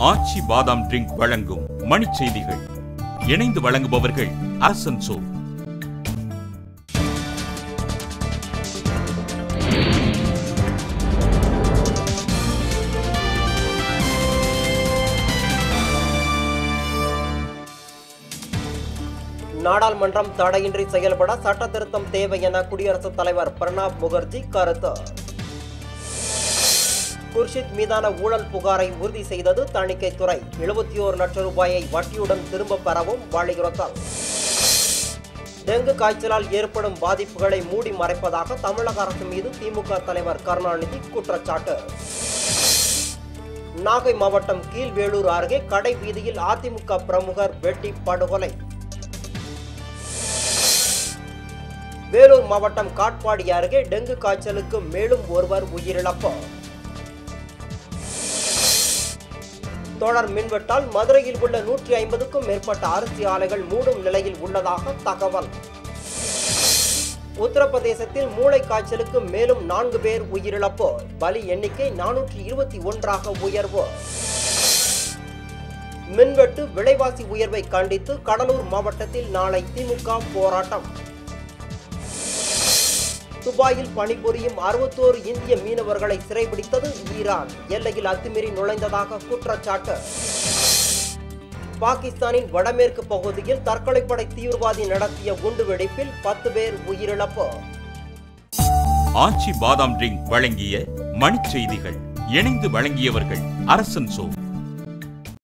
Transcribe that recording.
ஆச்சி பாதாம் ட்ரிங்க் வழங்கும் மணிச்செய்திகள் இணைந்து வழங்குபவர்கள் அரசன் சோ. நாடாளுமன்றம் தடையின்றி செயல்பட சட்ட திருத்தம் தேவை என குடியரசுத் தலைவர் பிரணாப் முகர்ஜி கருத்து. குர்ஷித் மீதான ஊழல் புகாரை உறுதி செய்தது தணிக்கைத்துறை எழுபத்தி ஓரு லட்சம் ரூபாயை வட்டியுடன் திரும்பப் பெறவும் வலியுறுத்தல். டெங்கு காய்ச்சலால் ஏற்படும் பாதிப்புகளை மூடி மறைப்பதாக தமிழக அரசு மீது திமுக தலைவர் கருணாநிதி குற்றச்சாட்டு. நாகை மாவட்டம் கீழ்வேளூர் அருகே கடை வீதியில் அதிமுக பிரமுகர் வெட்டி படுகொலை. வேலூர் மாவட்டம் காட்பாடி அருகே டெங்கு காய்ச்சலுக்கு மேலும் ஒருவர் உயிரிழப்பு. தொடர் மின்வெட்டால் மதுரையில் உள்ள நூற்றி ஐம்பதுக்கும் மேற்பட்ட அரிசி ஆலைகள் மூடும் நிலையில் உள்ளதாக தகவல். உத்தரப்பிரதேசத்தில் மூளை காய்ச்சலுக்கு மேலும் நான்கு பேர் உயிரிழப்பு. பலி எண்ணிக்கை நானூற்றி இருபத்தி ஒன்றாக உயர்வு. மின்வெட்டு விலைவாசி உயர்வை கண்டித்து கடலூர் மாவட்டத்தில் நாளை திமுக போராட்டம். துபாயில் பணிபுரியும் அறுபத்தோரு இந்திய மீனவர்களை சிறைபிடித்தது ஈரான். எல்லையில் அத்துமீறி நுழைந்ததாக குற்றச்சாட்டு. பாகிஸ்தானின் வடமேற்கு பகுதியில் தற்கொலைப்படை தீவிரவாதி நடத்திய குண்டுவெடிப்பில் பத்து பேர் உயிரிழப்பு. ஆச்சி பாதாம் ட்ரிங்க் வழங்கிய மணிச் செய்திகள் இணைந்து வழங்கியவர்கள் அரசன் சோ